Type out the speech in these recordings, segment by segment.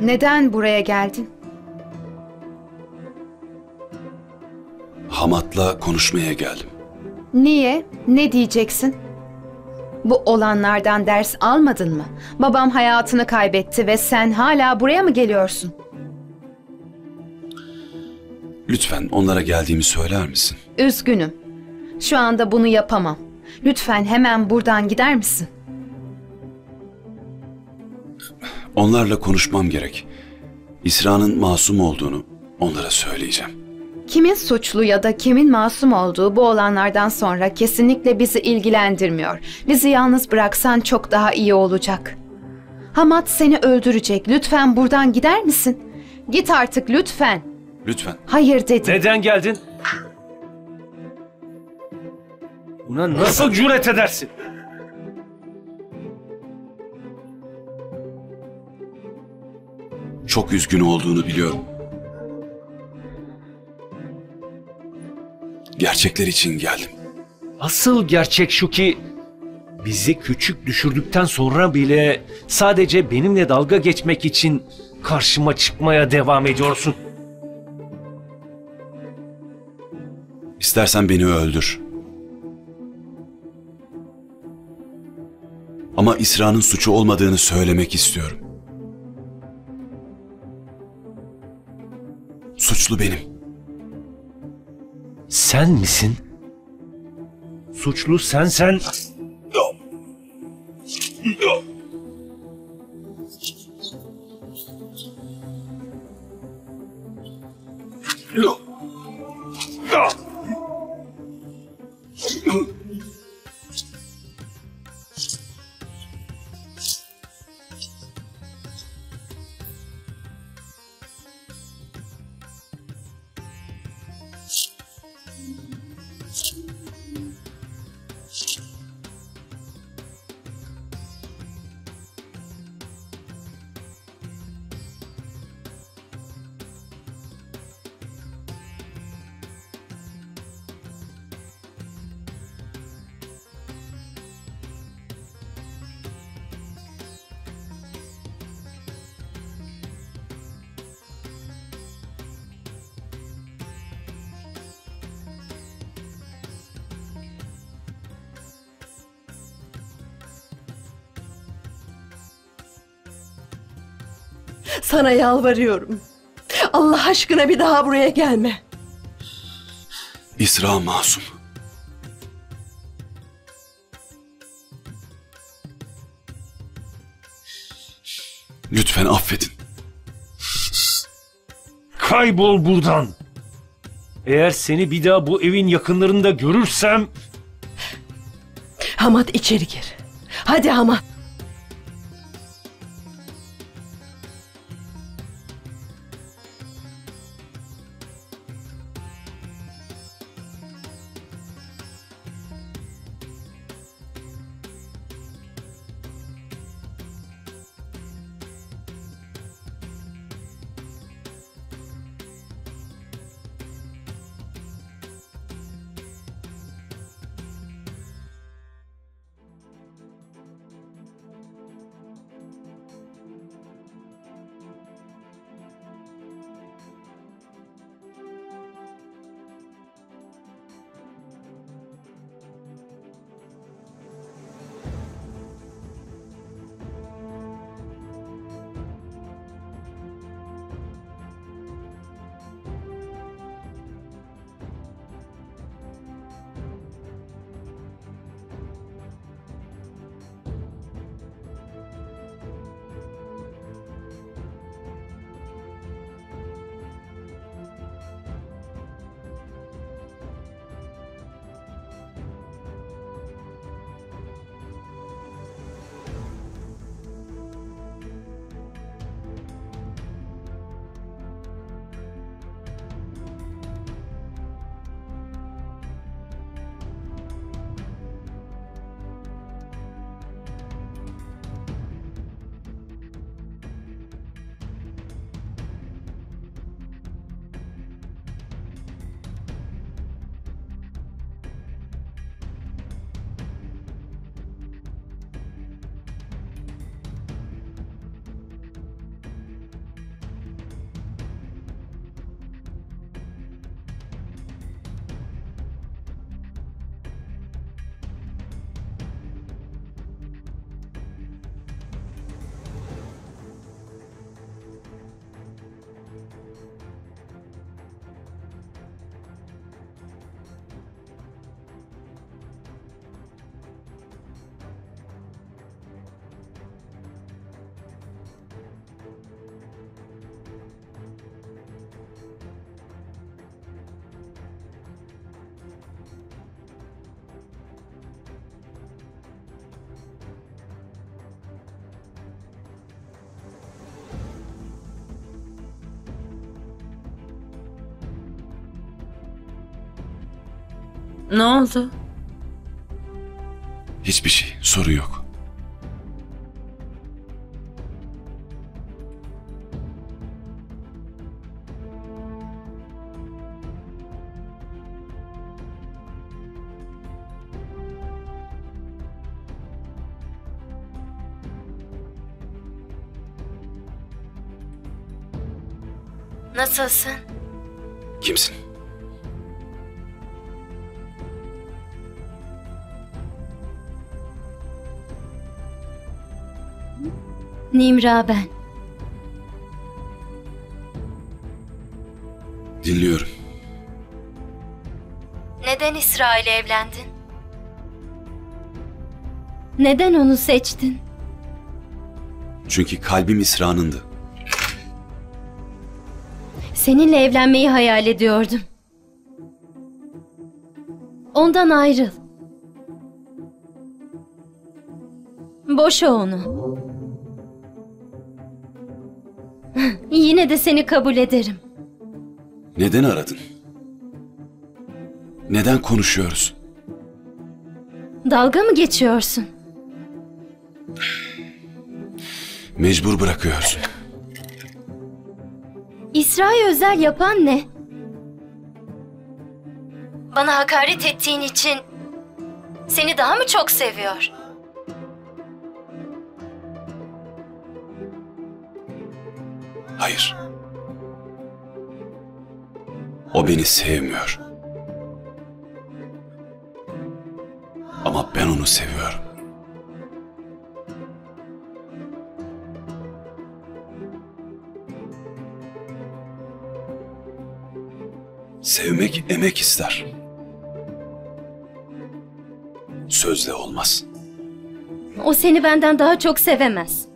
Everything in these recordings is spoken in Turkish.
Neden buraya geldin? Hamat'la konuşmaya geldim. Niye? Ne diyeceksin? Bu olanlardan ders almadın mı? Babam hayatını kaybetti ve sen hala buraya mı geliyorsun? Lütfen onlara geldiğimi söyler misin? Üzgünüm. Şu anda bunu yapamam. Lütfen hemen buradan gider misin? Onlarla konuşmam gerek. İsra'nın masum olduğunu onlara söyleyeceğim. Kimin suçlu ya da kimin masum olduğu bu olanlardan sonra kesinlikle bizi ilgilendirmiyor. Bizi yalnız bıraksan çok daha iyi olacak. Hamat seni öldürecek. Lütfen buradan gider misin? Git artık lütfen. Lütfen. Hayır dedim. Neden geldin? Buna nasıl cüret edersin? Çok üzgün olduğunu biliyorum. Gerçekler için geldim. Asıl gerçek şu ki bizi küçük düşürdükten sonra bile sadece benimle dalga geçmek için karşıma çıkmaya devam ediyorsun. İstersen beni öldür. Ama İsra'nın suçu olmadığını söylemek istiyorum. Suçlu benim. Sen misin? Suçlu sensen. Sana yalvarıyorum. Allah aşkına bir daha buraya gelme. İsra masum. Lütfen affedin. Kaybol buradan. Eğer seni bir daha bu evin yakınlarında görürsem Hamat içeri gir. Hadi Hamat. Ne oldu? Hiçbir şey, sorun yok. Nasılsın? Kimsin? Nimra ben. Dinliyorum. Neden İsrail'e evlendin? Neden onu seçtin? Çünkü kalbim İsra'nındı. Seninle evlenmeyi hayal ediyordum. Ondan ayrıl. Boşa onu. Yine de seni kabul ederim. Neden aradın? Neden konuşuyoruz? Dalga mı geçiyorsun? Mecbur bırakıyorsun. İsra'ya özel yapan ne? Bana hakaret ettiğin için seni daha mı çok seviyor? Hayır. O beni sevmiyor. Ama ben onu seviyorum. Sevmek emek ister. Sözle olmaz. O seni benden daha çok sevemez.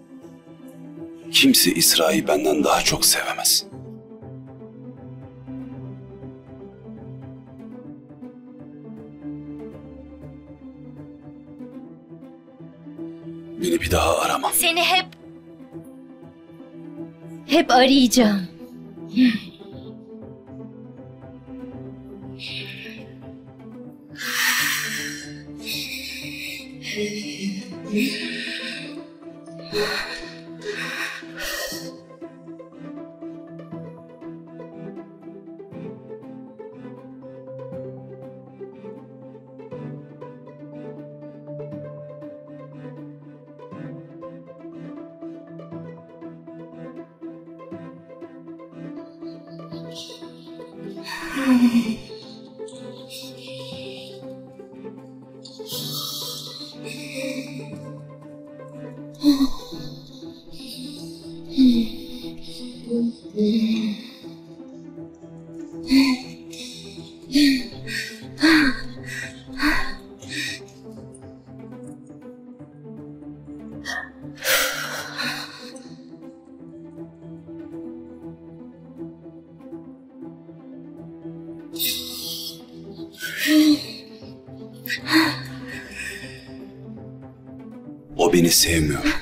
Kimse İsra'yı benden daha çok sevemez. Beni bir daha arama. Seni hep hep arayacağım. 嘿 O beni sevmiyor.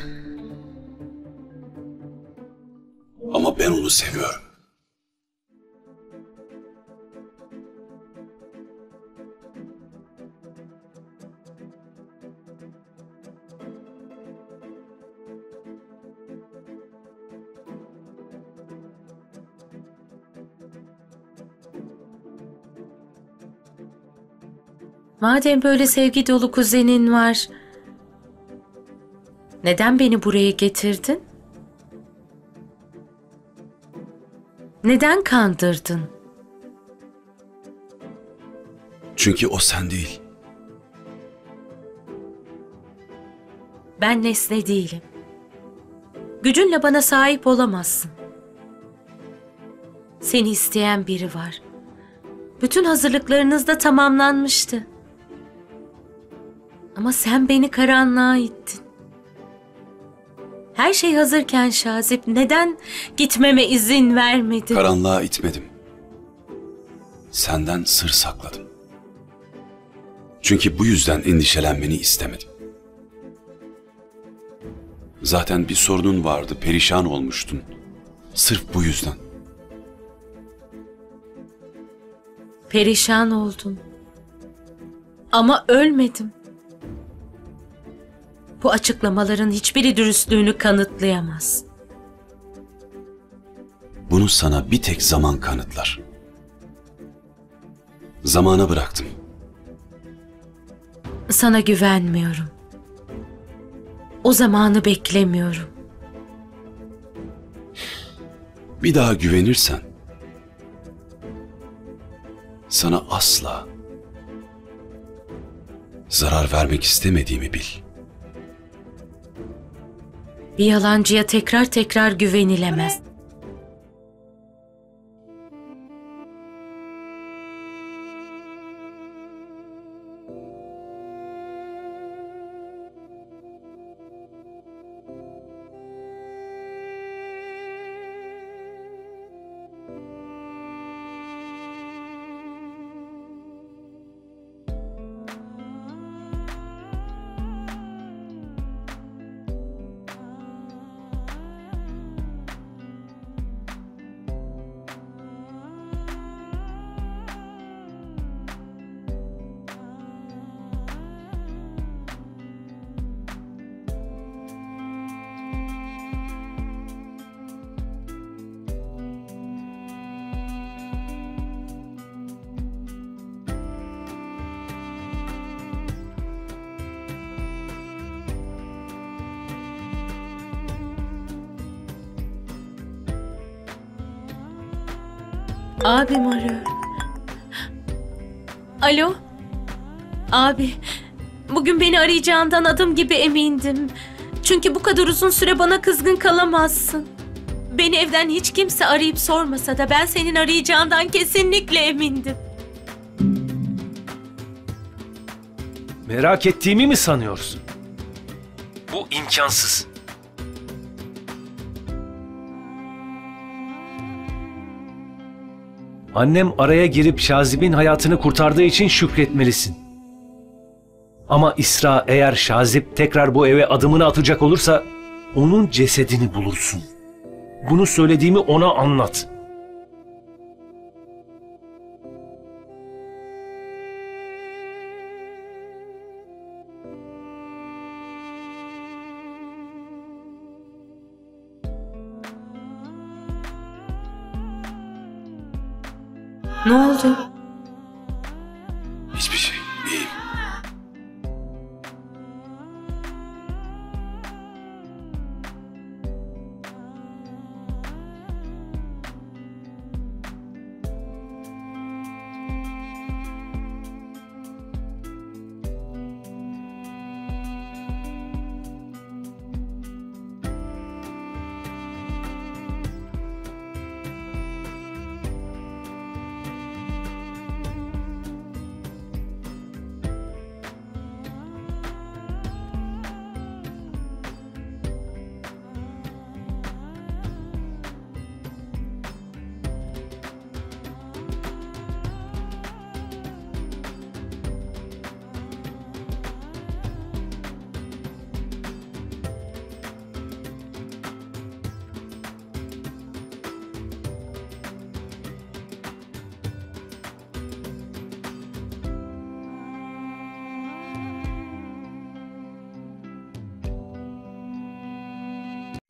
Ama ben onu seviyorum. Madem böyle sevgi dolu kuzenin var, neden beni buraya getirdin? Neden kandırdın? Çünkü o sen değil. Ben nesne değilim. Gücünle bana sahip olamazsın. Seni isteyen biri var. Bütün hazırlıklarınız da tamamlanmıştı. Ama sen beni karanlığa ittin. Her şey hazırken Şazip neden gitmeme izin vermedin? Karanlığa itmedim. Senden sır sakladım. Çünkü bu yüzden endişelenmeni istemedim. Zaten bir sorunun vardı, perişan olmuştun. Sırf bu yüzden. Perişan oldum. Ama ölmedim. Bu açıklamaların hiçbiri dürüstlüğünü kanıtlayamaz. Bunu sana bir tek zaman kanıtlar. Zamana bıraktım. Sana güvenmiyorum. O zamanı beklemiyorum. Bir daha güvenirsen sana asla zarar vermek istemediğimi bil. Bir yalancıya tekrar tekrar güvenilemez. Abim arıyor. Alo? Abi, bugün beni arayacağından adım gibi emindim. Çünkü bu kadar uzun süre bana kızgın kalamazsın. Beni evden hiç kimse arayıp sormasa da ben senin arayacağından kesinlikle emindim. Merak ettiğimi mi sanıyorsun? Bu imkansız. Annem araya girip Şazib'in hayatını kurtardığı için şükretmelisin. Ama İsra eğer Şazip tekrar bu eve adımını atacak olursa onun cesedini bulursun. Bunu söylediğimi ona anlat. Ne oldu?